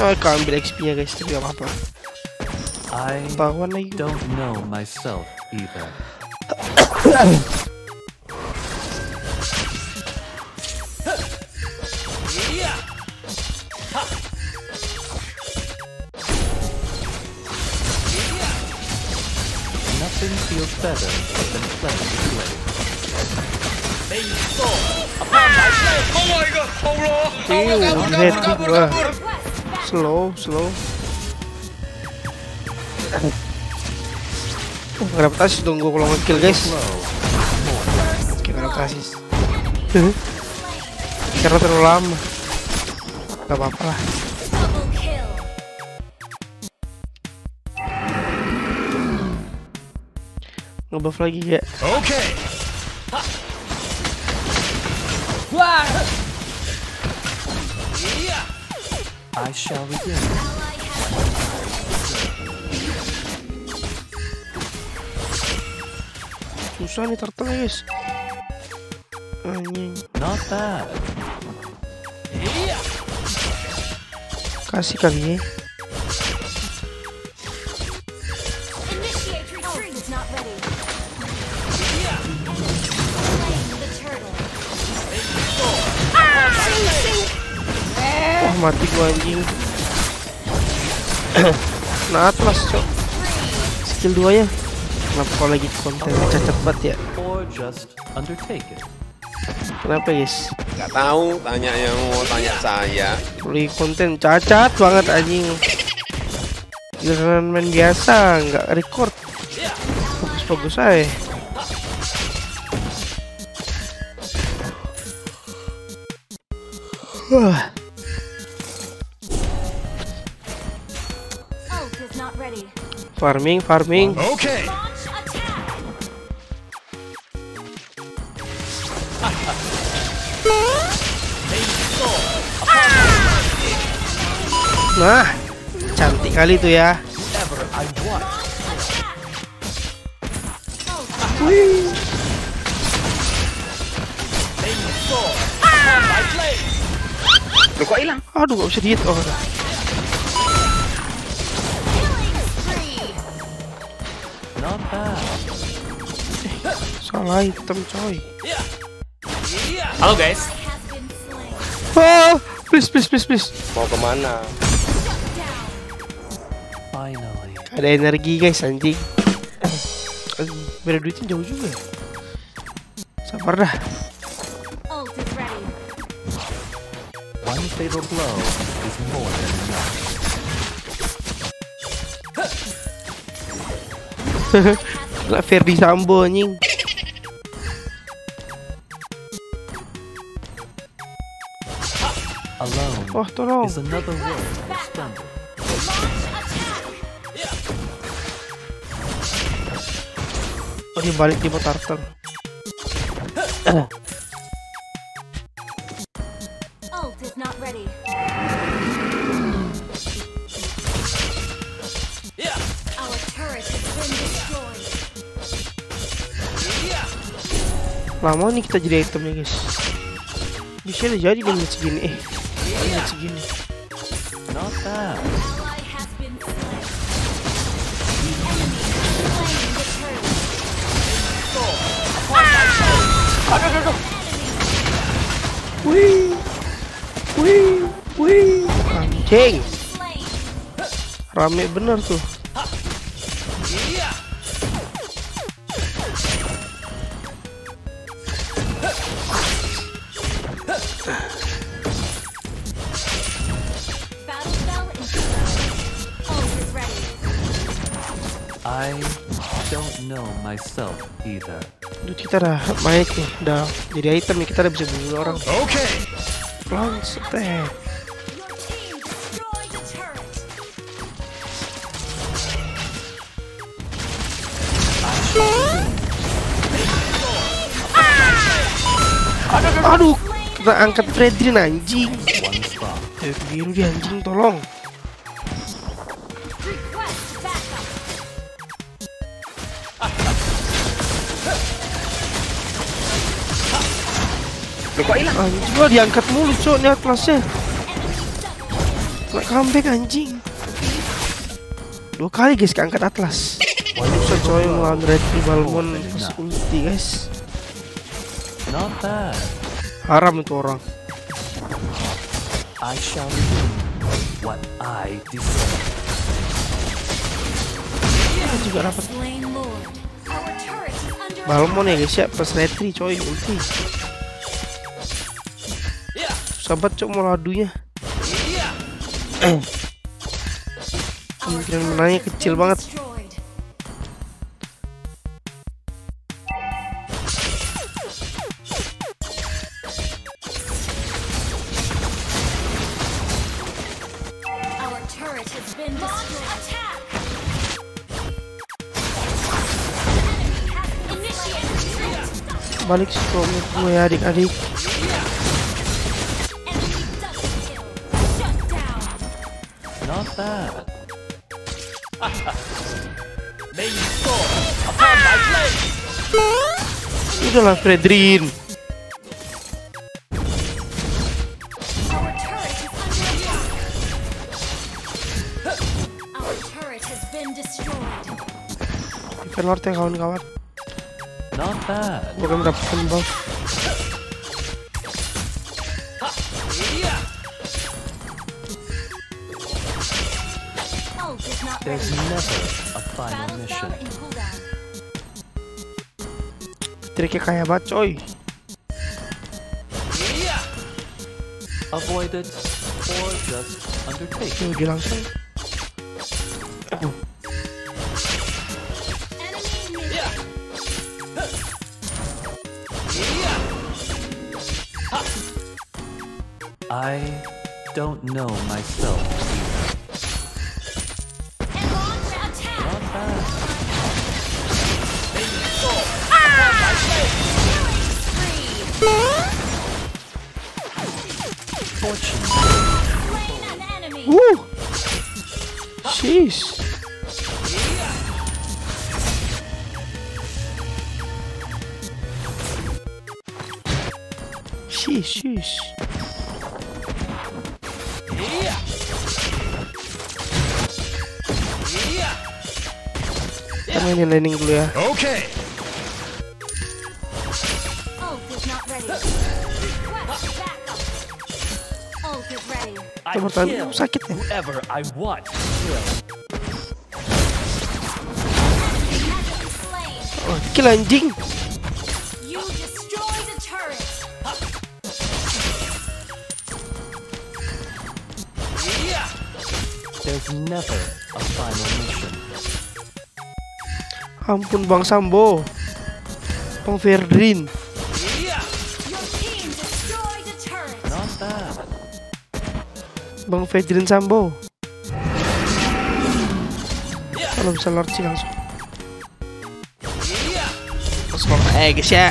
ya guys. Ah, Kau ambil XP nya guys, tapi gak apa-apa. I Tahuan lagi. don't know myself either. Nothing feels better than playing the blade. Piu, heading gua. Slow, slow. Oh, gak dapet asis dong gua kalau nge-kill guys. Oke, gak dapet asis. Karena terlalu lama. Gak apa-apa lah. Ngebuff lagi ya. I shall resume. Susah nih turtle guys. Anjing. Not bad. Kasih kali ya. Mati gua anjing. nah, atlas, cok. Skill 2 ya. Kenapa kau lagi konten cacat banget ya? Kenapa guys? Nggak tahu, tanya yang mau tanya saya. Lagi konten cacat banget anjing. Giliran main biasa, nggak record. Bagus-bagus aja. Wah, farming, farming. Attack. Nah, cantik kali tuh ya. Wih. Loh kok hilang? Aduh, gak bisa dihit. Oh, udah. Salah item coy. Halo guys. Oh, please, please, please, please. Mau ke mana? Finally. Ada energi guys, anjing. Aduh, Beda duitnya jauh juga. Sabar dah. One fatal blow is more than enough. Lah Ferdi Sambo anjing. Alone Oh, tolong. is another word for splendor. Oh, balik di destroyed. Lama nih kita jadi itemnya guys. Bisa jadi di menit segini. Eh, menit segini. Slain the turret. Wih, wih, wih. Anjing, rame bener tuh. I don't know myself either. Duh, kita udah baik nih, udah jadi item nih, kita udah bisa bunuh orang. Oke. Langsung teh. Aduh, kita angkat Fredrin anjing. Biru dia anjing, tolong. Loh kok hilang? Anjing gua diangkat mulu, cok, nih atlasnya. Double. comeback anjing. Dua kali guys keangkat atlas. Bisa coy melawan Red Bull Balmon pas ulti guys. Not bad. Haram itu orang. I shall redeem what I deserve. Juga dapat Balmon ya guys ya pas retri coy ulti. Sahabat cok mau ladunya. Kemungkinan menangnya kecil banget. destroyed. Our turret has has been destroyed. Ikan Lord ya kawan-kawan. Not bad. Gue akan mendapatkan buff. There's ready. never a final Battle mission. spell in cooldown. Triknya kaya banget coy. Avoid it or just undertake it. Ini udah langsung. Enemy mid. I don't know myself fortune. Woo! Jeez. Sheesh, sheesh. Tama yung laning glue ya. Okay. Oh, not ready. Bertahan kill sakit ya. whoever I want. to kill. Slain. Oh, kill anjing. You destroyed a turret. There's never a final mission. Ampun Bang Sambo. Bang Ferdrin. Bang Ferdrin Sambo. Kalau bisa Lord sih langsung. Langsung eh guys ya.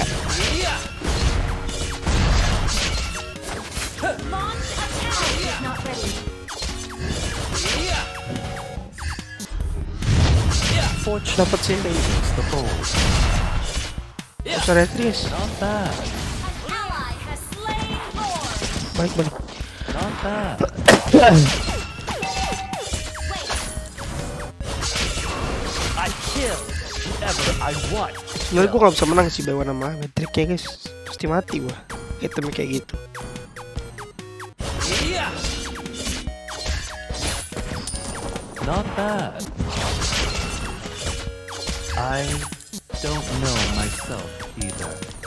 Dapat sih. Bisa retri guys. Not Sebenarnya gue gak bisa menang sih Baywan sama Metrik ya guys. Pasti mati gua. Itemnya kayak gitu. Not bad. I don't know myself either.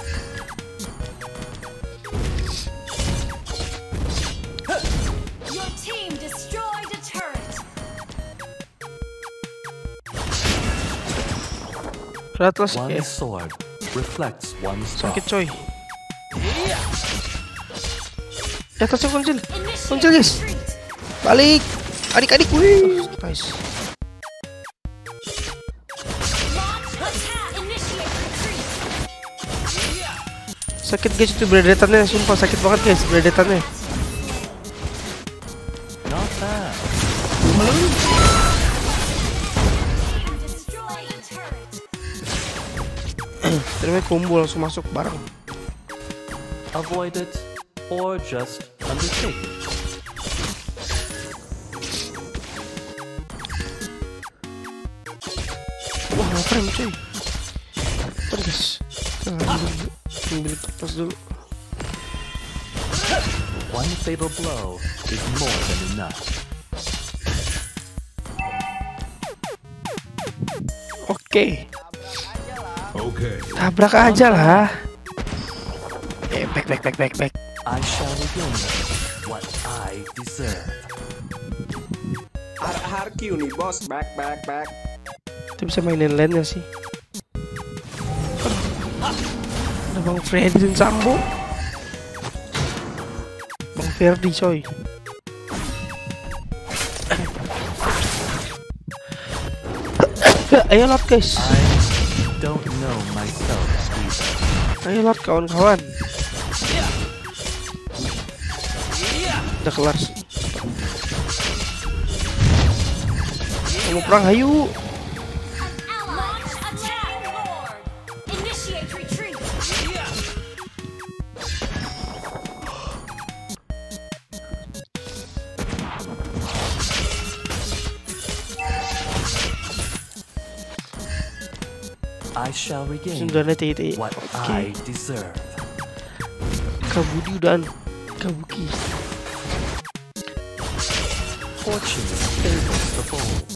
Atlas One kayak sword reflects one's sakit coy. Di atasnya guys. Balik. Adik-adik. Wih. Nice. Sakit guys itu beredetannya. Sumpah sakit banget guys beredetannya. Terima kumpul langsung masuk bareng. Avoid it or just undertake. Wah, no frame cuy. Terus. Ambil kertas dulu. One fatal blow is more than enough. Oke. Okay tabrak aja lah. Eh, back, back, back, back, back. I shall regain what I deserve. Harkiu nih bos, back back back. Kita bisa mainin lane sih? Ada Bang Freddy dan Sambo. Bang Ferdi coy. Ayo lot guys. I Ayo lot kawan-kawan. Udah kelar sih. Mau perang ayo. I shall regain Sudah ada what Oke. I deserve. Kabudi udah Kabuki. Fortune favors the bold.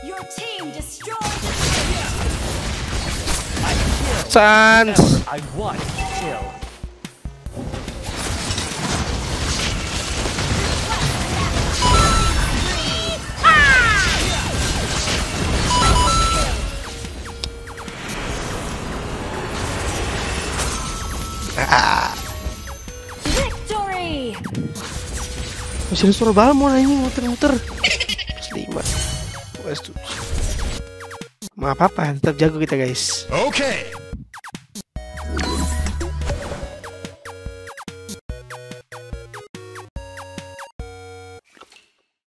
Your team destroyed! Sans. I want to kill. Masih ada suara balmon anjing muter-muter. Lima. Plus tujuh. Maaf apa, tetap jago kita guys. Okay.